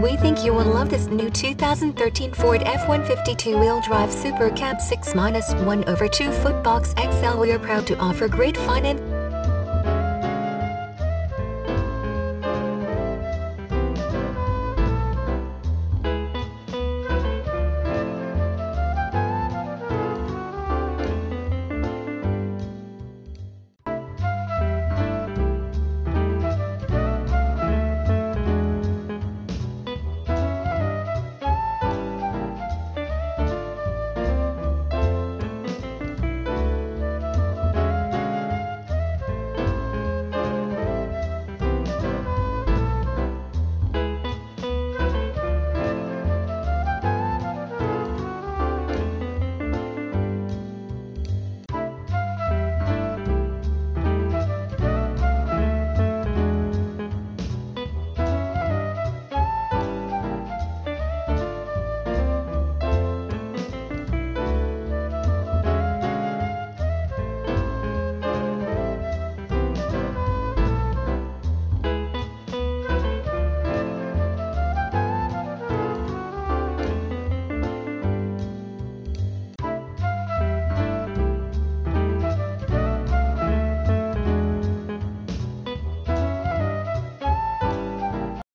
We think you will love this new 2013 Ford F-150 two-wheel drive Super Cab 6-1 over 2 foot box XL. We are proud to offer great finance